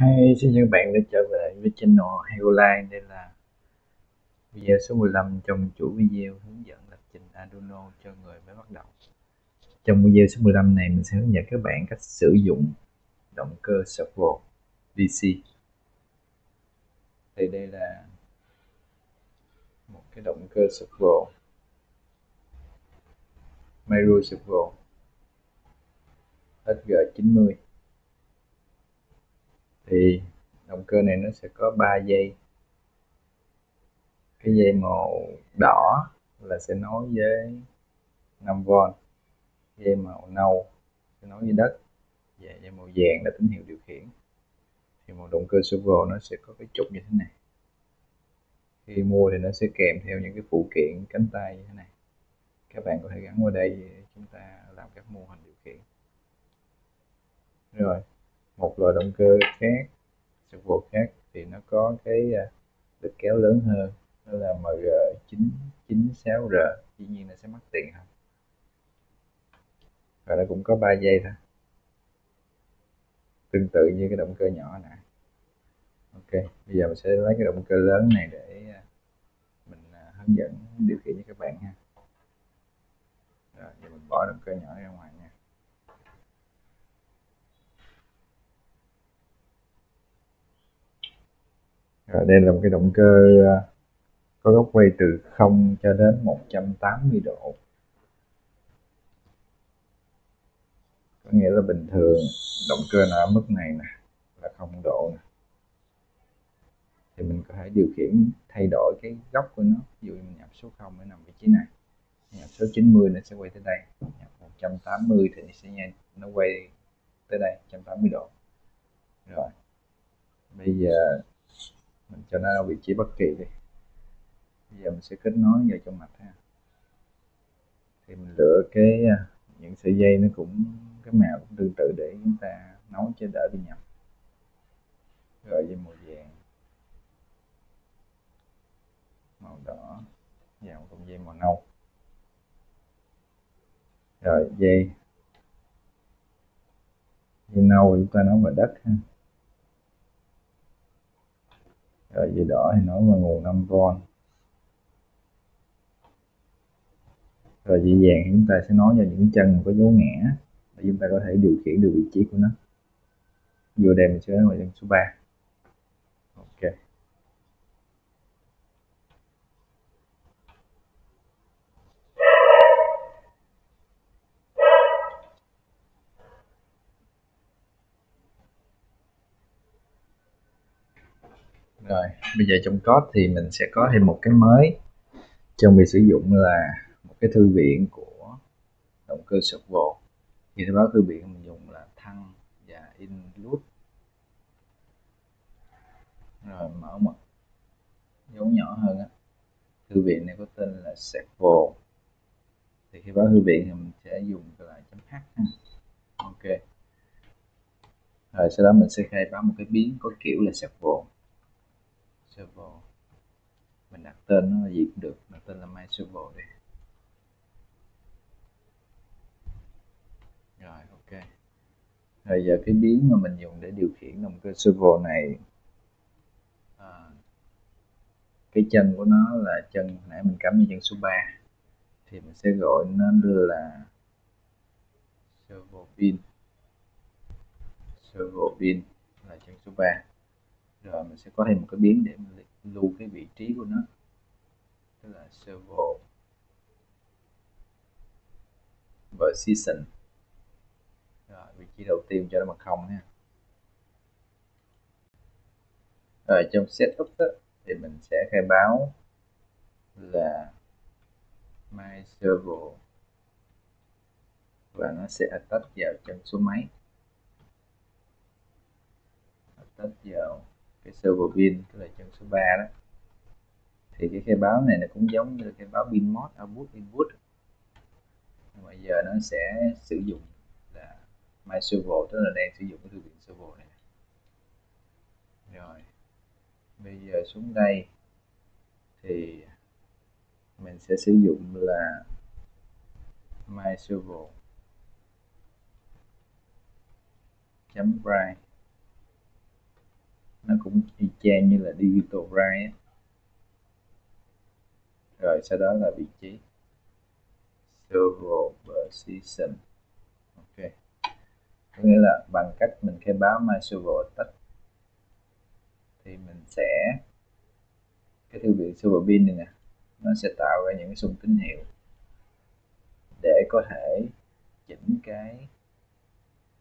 Hi, xin chào các bạn đã trở về với channel Heoline Đây là video số 15 trong chuỗi video hướng dẫn lập trình Arduino cho người mới bắt đầu. Trong video số 15 này mình sẽ hướng dẫn các bạn cách sử dụng động cơ servo DC Thì đây là một cái động cơ servo Micro servo SG90 thì động cơ này nó sẽ có 3 dây. Cái dây màu đỏ là sẽ nối với 5V dây màu nâu sẽ nối với đất. Và dây màu vàng là tín hiệu điều khiển. Thì một động cơ servo nó sẽ có cái trục như thế này. Khi mua thì nó sẽ kèm theo những cái phụ kiện cánh tay như thế này. Các bạn có thể gắn vào đây để chúng ta làm các mô hình điều khiển. Rồi một loại động cơ khác servo khác thì nó có cái à, lực kéo lớn hơn. Đó là MG996R dĩ nhiên nó sẽ mất tiền hơn. Và nó cũng có 3 dây thôi. Tương tự như cái động cơ nhỏ nè. Ok, bây giờ mình sẽ lấy cái động cơ lớn này để à, mình à, hướng dẫn điều khiển cho các bạn ha. Rồi, giờ mình bỏ động cơ nhỏ ra ngoài nha rồi đây là một cái động cơ ờ, có góc quay từ 0 cho đến 180 độ. Có nghĩa là bình thường, động cơ nó ở mức này nè, là 0 độ nè. Thì mình có thể điều khiển, thay đổi cái góc của nó. Ví dụ mình nhập số 0 để nằm vị trí này. Nhập số 90 nó sẽ quay tới đây. Nhập 180 thì nó sẽ nhanh nó quay tới đây 180 độ. Rồi. Bây giờ mình cho nó vị trí bất kỳ đi. Bây giờ mình sẽ kết nối vào trong mạch ha. Thì mình lựa cái à, những sợi dây nó cũng, cái màu cũng tương tự để chúng ta nấu cho đỡ bị nhầm. Rồi dây màu vàng. Màu đỏ. Và cùng dây màu nâu. Rồi dây. Dây nâu chúng ta nấu vào đất ha rồi dây đỏ thì nó là nguồn 5V rồi dây vàng thì chúng ta sẽ nói vào những chân có dấu ngã để chúng ta có thể điều khiển được vị trí của nó. Vô đây mình sẽ nói vào chân số 3 ok rồi, bây giờ trong code thì mình sẽ có thêm một cái mới. Trong việc sử dụng là một cái thư viện của động cơ servo thì thông báo thư viện mình dùng là thăng và include rồi, mở một dấu nhỏ hơn á. Thư viện này có tên là servo thì khi báo thư viện thì mình sẽ dùng lại chấm h ha. ok. Rồi, sau đó mình sẽ khai báo một cái biến có kiểu là servo server mình đặt tên nó là gì cũng được đặt tên là my server đi. Rồi ok. Rồi giờ cái biến mà mình dùng để điều khiển động cơ servo này à, cái chân của nó là chân nãy mình cắm như chân số 3 thì mình sẽ gọi nó là servo pin. Servo pin là chân số 3 rồi mình sẽ có thêm một cái biến để mình lưu cái vị trí của nó. Tức là servo position rồi vị trí đầu tiên cho nó bằng không nha. Rồi trong setup đó, thì mình sẽ khai báo là my servo. Và nó sẽ attach vào chân số mấy attach vào cái server pin, tức là chân số 3 đó. Thì cái khai báo này nó cũng giống như khai báo pin mod, output, input. Nhưng mà giờ nó sẽ sử dụng là my server, tức là đang sử dụng cái thư viện server này. Rồi, bây giờ xuống đây thì mình sẽ sử dụng là my server. Chấm write nó cũng y chang như là digital write rồi sau đó là vị trí. Several position ok. Có nghĩa là bằng cách mình khai báo my server tách thì mình sẽ cái thư viện server bin này nè nó sẽ tạo ra những cái xung tín hiệu để có thể chỉnh cái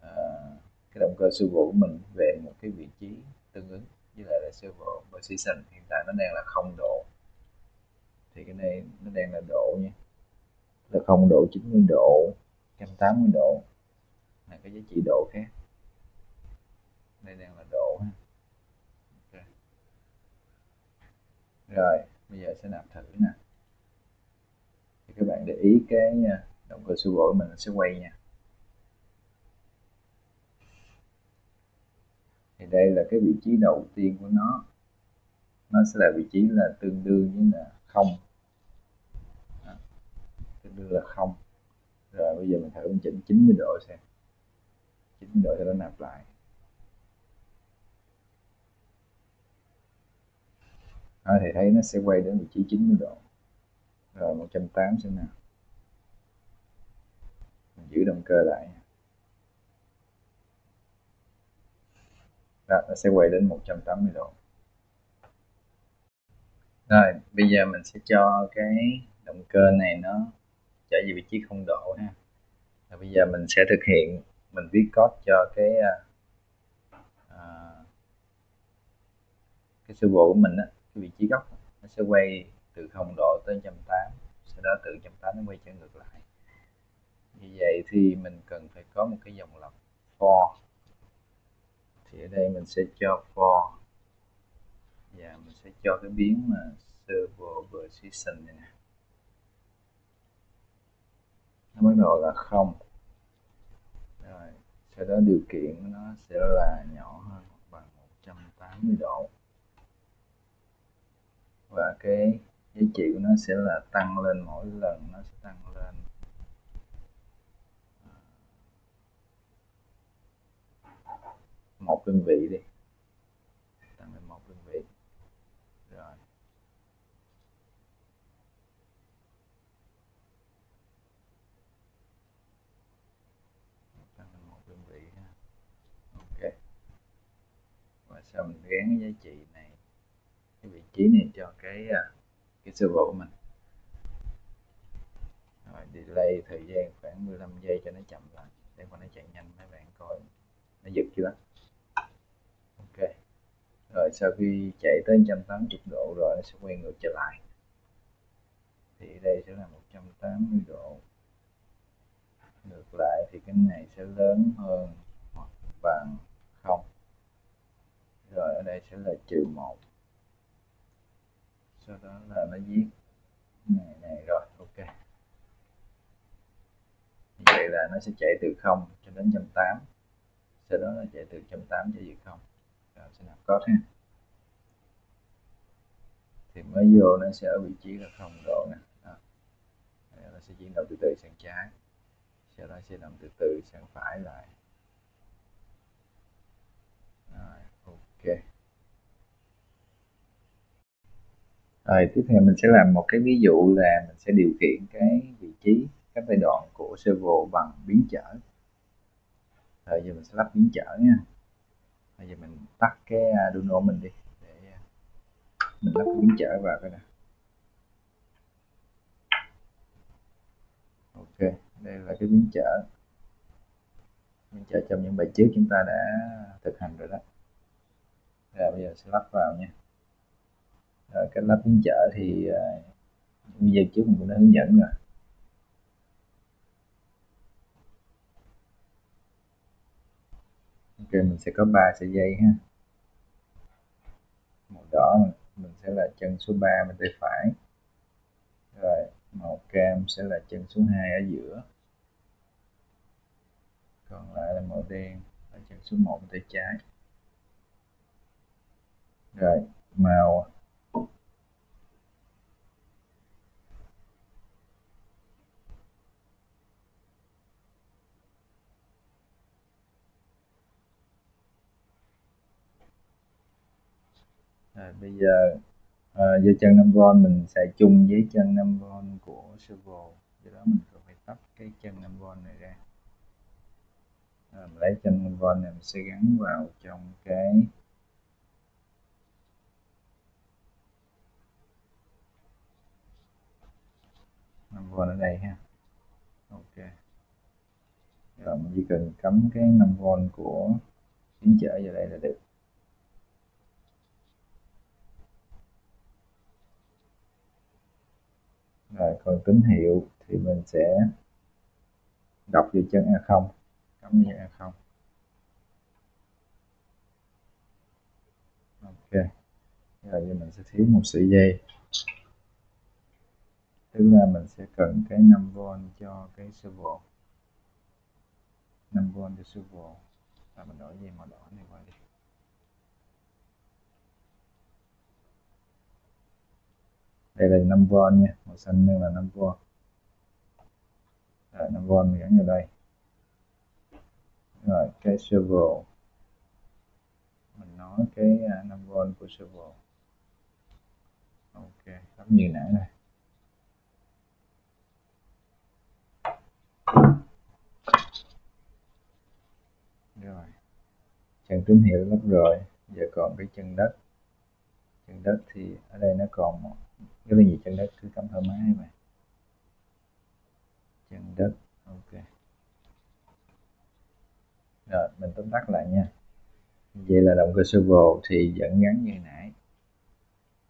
uh, cái động cơ server của mình về một cái vị trí tương ứng với lại là server position hiện tại nó đang là không độ. Thì cái này nó đang là độ nha. Là không độ 90 độ 180 độ. Là cái giá trị độ khác. Đây đang là độ ha. Okay. rồi, bây giờ sẽ nạp thử nè. Thì các bạn để ý cái à, động cơ server của mình sẽ quay nha. Thì đây là cái vị trí đầu tiên của nó. Nó sẽ là vị trí là tương đương với là không. Tương đương là không. Rồi bây giờ mình thử mình chỉnh 90 độ xem. 90 độ cho nó nạp lại. À, thì thấy nó sẽ quay đến vị trí 90 độ. Rồi 180 xem nào. Mình giữ động cơ lại. Đó, nó sẽ quay đến 180 độ. Rồi bây giờ mình sẽ cho cái động cơ này nó trở về vị trí không độ ha. Rồi bây giờ mình sẽ thực hiện mình viết code cho cái uh, cái servo của mình á cái vị trí góc nó sẽ quay từ không độ tới 180 sau đó từ 180 nó quay trở ngược lại. Như vậy thì mình cần phải có một cái dòng lặp for thì ở đây mình sẽ cho for. Và mình sẽ cho cái biến mà servo position này nè. Nó bắt đầu là không. Rồi, sau đó điều kiện nó sẽ là nhỏ hơn hoặc bằng 180 độ. Và cái giá trị của nó sẽ là tăng lên mỗi lần nó sẽ tăng lên một đơn vị đi. Tăng lên một đơn vị. Rồi. Tăng lên một đơn vị ha. Ok. Và sau mình gắn cái giá trị này, cái vị trí này cho cái à, cái server của mình. Rồi, delay thời gian khoảng 15 giây cho nó chậm lại. Để mà nó chạy nhanh, mấy bạn coi. Nó giật chưa? Rồi sau khi chạy tới 180 độ rồi nó sẽ quay ngược trở lại. Thì đây sẽ là 180 độ. Ngược lại thì cái này sẽ lớn hơn hoặc bằng không. Rồi ở đây sẽ là trừ một. Sau đó là nó viết này này, rồi, ok. Như vậy là nó sẽ chạy từ 0 cho đến 180 sau đó nó chạy từ 180 cho về 0 sẽ nạp code ha thì mới vô nó sẽ ở vị trí là không độ nè. Đó. nó sẽ chuyển động từ từ sang trái. Sau đó sẽ động từ từ sang phải lại. Rồi, ok. Rồi, tiếp theo mình sẽ làm một cái ví dụ là mình sẽ điều khiển cái vị trí các giai đoạn của servo bằng biến trở rồi, giờ mình sẽ lắp biến trở nha bây giờ mình tắt cái à, Arduino mình đi, để à, mình lắp biến trở vào cái này ok, đây là cái biến trở. Biến trở trong những bài trước chúng ta đã thực hành rồi đó. Rồi bây giờ sẽ lắp vào nha. Rồi cái lắp biến trở thì à, bây giờ trước mình cũng đã hướng dẫn rồi. Ok, mình sẽ có 3 sợi dây ha. Màu đỏ mình sẽ là chân số 3 bên tay phải. Rồi, màu cam sẽ là chân số 2 ở giữa. Còn lại là màu đen ở chân số 1 bên tay trái. Rồi, màu rồi bây giờ à, dây chân 5V mình sẽ chung với chân 5V của servo. Do đó mình phải tách cái chân 5V này ra. À, mình lấy chân 5V này mình sẽ gắn vào trong cái năm v ở đây ha. Ok. Rồi mình chỉ cần cắm cái 5V của biến trở vào đây là được. Rồi còn tín hiệu thì mình sẽ đọc vào chân A0 cắm như A0 ok rồi giờ mình sẽ thiếu một sợi dây. Tức là mình sẽ cần cái 5V cho cái servo. 5V cho servo. Và mình đổi dây màu đỏ này qua đi. Đây là 5V nha màu xanh đây là 5V rồi 5V mình gắn vào đây. Rồi, cái servo mình nói cái à, 5V của servo ok giống như nãy này. Rồi. Chân tín hiệu lắp rồi. Giờ còn cái chân đất. Chân đất thì ở đây nó còn cái rất là chân đất, cứ cắm thoải mái vậy chân đất, ok. Rồi, mình tóm tắt lại nha. Vậy là động cơ servo thì vẫn gắn như nãy.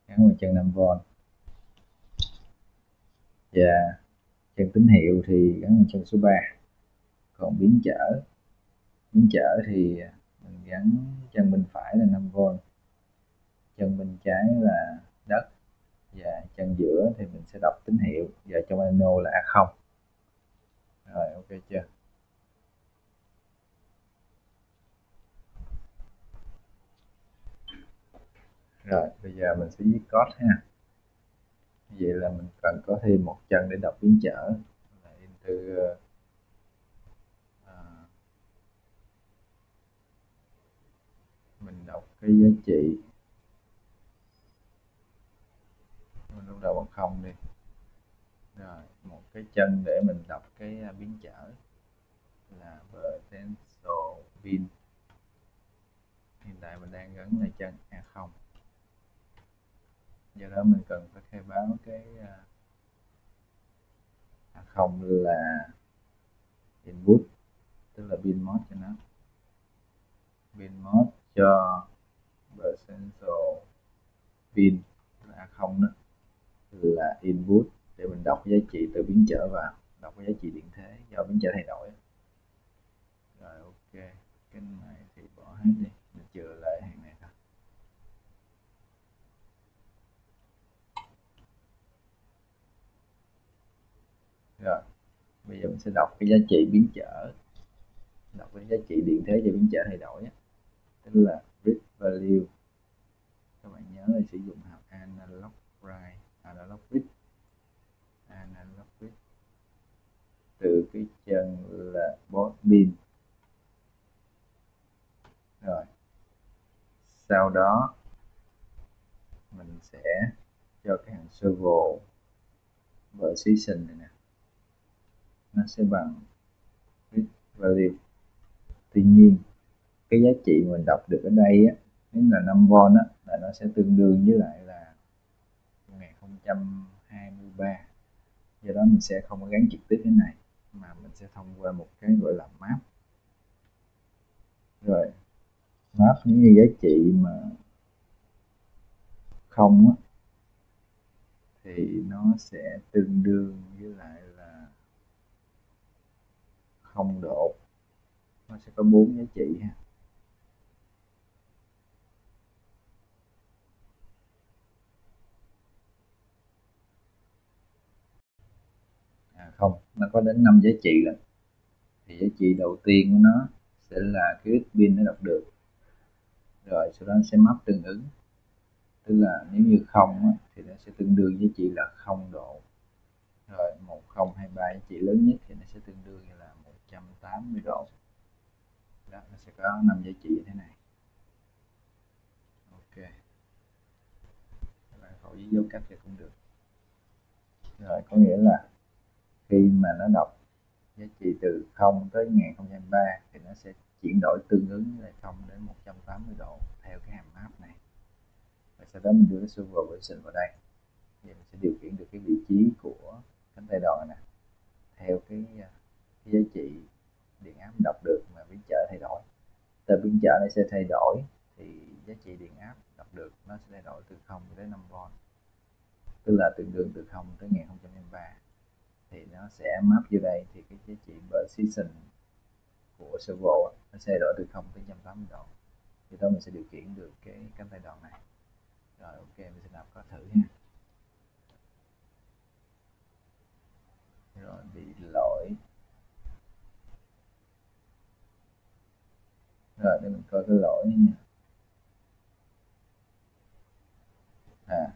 Gắn vào chân 5V và chân tín hiệu thì gắn vào chân số 3 còn biến trở biến trở thì mình gắn chân bên phải là 5V chân bên trái là đất và chân giữa thì mình sẽ đọc tín hiệu. Và trong Arduino là A0 rồi ok chưa? Rồi bây giờ mình sẽ viết code ha. Vậy là mình cần có thêm một chân để đọc biến trở. Là into uh, mình đọc cái giá trị mình bằng không đi. Rồi, một cái chân để mình đọc cái à, biến trở là potential pin. Hiện tại mình đang gắn là chân à, A0 do đó mình cần phải khai báo cái à, A0 là input, tức là pin mod cho nó. Pin mod cho potential pin là A0 đó là input để mình đọc giá trị từ biến trở vào, đọc cái giá trị điện thế do biến trở thay đổi. Rồi, ok, cái này thì bỏ hết đi, mình chừa lại hàng này thôi. Rồi, bây giờ mình sẽ đọc cái giá trị biến trở, đọc cái giá trị điện thế do biến trở thay đổi tức là read value. Các bạn nhớ là sử dụng hàm analog write analog read analog read từ cái chân là board pin. Rồi. Sau đó, mình sẽ cho cái hàng servo position này nè. Nó sẽ bằng read value. Tuy nhiên, cái giá trị mình đọc được ở đây á, nếu là 5V á, là nó sẽ tương đương với lại là 1023 do đó mình sẽ không có gắn trực tiếp thế này, mà mình sẽ thông qua một cái gọi là map. Rồi, map những cái giá trị mà không á, thì nó sẽ tương đương với lại là không độ. Nó sẽ có bốn giá trị ha không nó có đến 5 giá trị lần thì giá trị đầu tiên của nó sẽ là cái ít pin nó đọc được. Rồi sau đó nó sẽ map tương ứng. Tức là nếu như không á, thì nó sẽ tương đương giá trị là không độ. Rồi 1023 giá trị lớn nhất thì nó sẽ tương đương như là 180 độ. Đó nó sẽ có 5 giá trị như thế này. Ok. Bạn với dấu cách thì cũng được. Rồi có nghĩa là khi mà nó đọc giá trị từ 0 tới 1023 thì nó sẽ chuyển đổi tương ứng là 0 đến 180 độ theo cái hàm map này. Và sau đó mình đưa cái superposition vào đây. Thì mình sẽ điều khiển được cái vị trí của cánh tay đòn này nè theo cái, à, cái giá trị điện áp đọc được mà biến trở thay đổi. Tờ biến trở này sẽ thay đổi thì giá trị điện áp đọc được nó sẽ thay đổi từ 0 đến 5V tức là tương đương từ 0 tới 1023 thì nó sẽ map vô đây. Thì cái giá trị position của servo nó sẽ đổi từ 0 tới 180 độ. Thì đó mình sẽ điều khiển được cái cánh tay đòn này. Rồi, ok, mình sẽ làm có thử nha rồi, bị lỗi. Rồi, để mình coi cái lỗi nha. À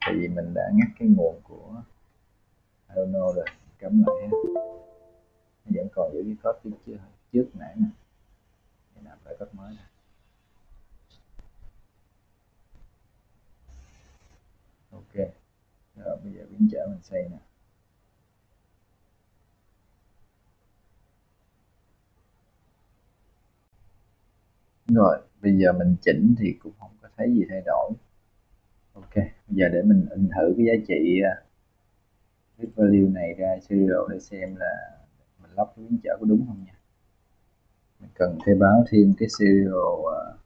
tại vì mình đã ngắt cái nguồn của Arduino rồi cấm lại ha nó vẫn còn giữ cái code trước trước, trước nãy nè. Để làm lại code mới nè. Ok rồi bây giờ biến trở mình xây nè. Rồi bây giờ mình chỉnh thì cũng không có thấy gì thay đổi. Ok bây giờ để mình in thử cái giá trị à, cái value này ra serial để xem là mình lắp cái biến trở có đúng không nha. Mình cần khai báo thêm cái serial uh,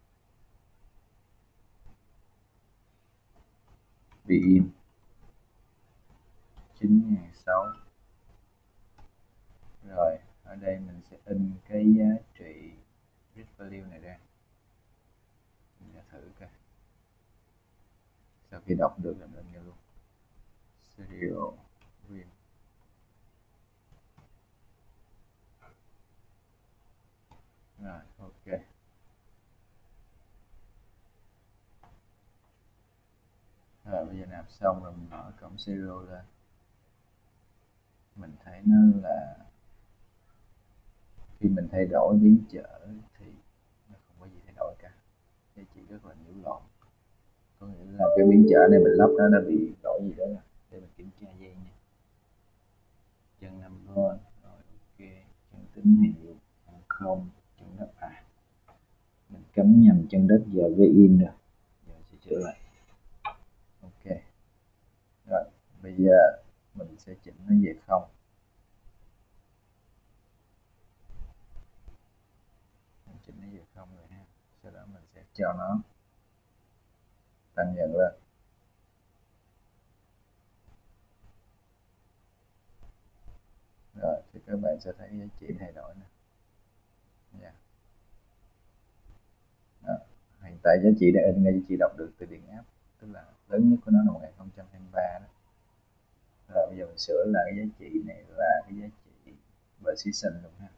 in. 9006 rồi ở đây mình sẽ in cái giá trị read value này ra. Mình sẽ thử coi. Sau khi đọc được là mình nghe luôn. Serial win rồi ok rồi, bây giờ nạp xong rồi mình mở cổng serial lên mình thấy nó là, khi mình thay đổi biến trở thì nó không có gì thay đổi cả. Giá chỉ rất là nhiễu loạn. Có nghĩa là cái biến trở này mình lắp nó đã bị lỗi gì đó nè để mình kiểm tra dây nha hơn rồi, ok. Chân tín hiệu không, chân đất à. Mình cấm nhầm chân đất, giờ với in rồi. Giờ sẽ sửa lại. Ok. Rồi, bây giờ mình sẽ chỉnh nó về không. Mình chỉnh nó về không rồi ha. Sau đó mình sẽ cho nó tăng dần lên. Rồi, thì các bạn sẽ thấy giá trị thay đổi nè yeah. Đó. hiện tại giá trị đã in ờ, ngay giá trị đọc được từ điện áp tức là lớn nhất của nó là 1023 đó rồi, bây giờ mình sửa lại cái giá trị này là cái giá trị precision luôn ha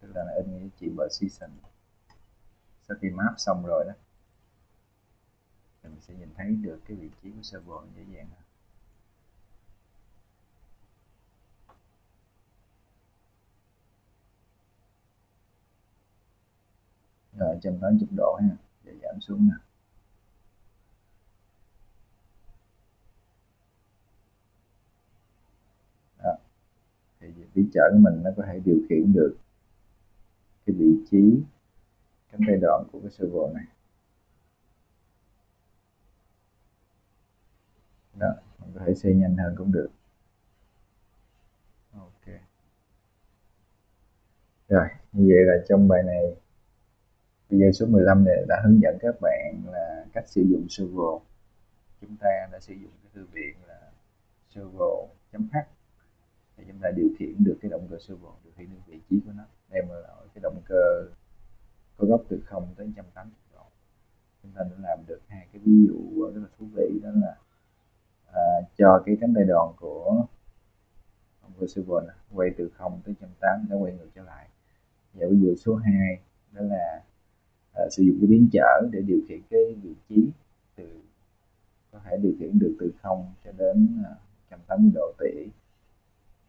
tức là nó in giá trị precision sau khi map xong rồi đó, thì mình sẽ nhìn thấy được cái vị trí của server dễ dàng hơn rồi 180 độ ha, để giảm xuống nè. Đó. thì vị trở của mình nó có thể điều khiển được cái vị trí, cánh tay đoạn của cái server này. Đó, mình có thể xây nhanh hơn cũng được. Ok. Rồi, như vậy là trong bài này video số 15 này đã hướng dẫn các bạn là cách sử dụng server. chúng ta đã sử dụng cái thư viện là server.h để chúng ta điều khiển được cái động cơ server, điều khiển được vị trí của nó đem lại cái động cơ có góc từ 0 tới 180 độ chúng ta đã làm được hai cái ví dụ rất là thú vị đó là à, cho cái cánh tay đòn của động cơ server này, quay từ 0 tới 180 nó quay ngược trở lại và ví dụ số 2 đó là à, sử dụng cái biến trở để điều khiển cái vị trí từ có thể điều khiển được từ 0 cho đến à, 180 độ tỷ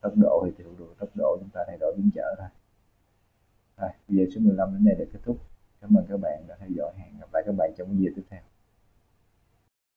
tốc độ thì tiểu độ tốc độ chúng ta thay đổi biến trở thôi. Rồi video số 15 đến đây là kết thúc. Cảm ơn các bạn đã theo dõi. Hẹn gặp lại các bạn trong video tiếp theo.